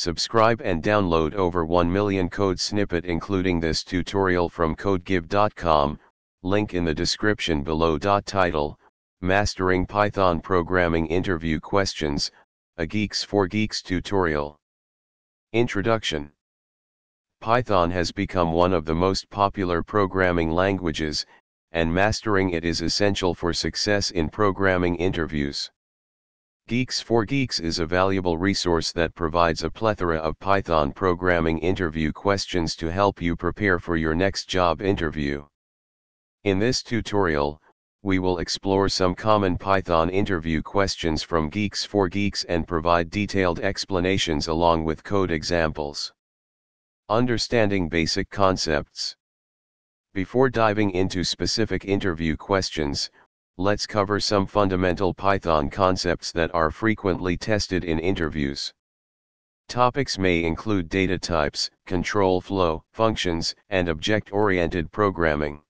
Subscribe and download over 1 million code snippet including this tutorial from codegive.com, link in the description below. Title, Mastering Python Programming Interview Questions, a GeeksforGeeks tutorial. Introduction Python has become one of the most popular programming languages, and mastering it is essential for success in programming interviews. GeeksforGeeks is a valuable resource that provides a plethora of Python programming interview questions to help you prepare for your next job interview. In this tutorial, we will explore some common Python interview questions from GeeksforGeeks and provide detailed explanations along with code examples. Understanding basic concepts. Before diving into specific interview questions, let's cover some fundamental Python concepts that are frequently tested in interviews. Topics may include data types, control flow, functions, and object-oriented programming.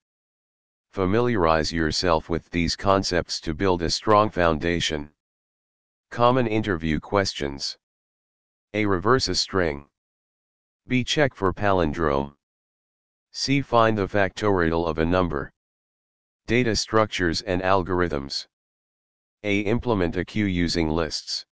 Familiarize yourself with these concepts to build a strong foundation. Common interview questions. A. Reverse a string. B. Check for palindrome. C. Find the factorial of a number. Data structures and algorithms. A. Implement a queue using lists.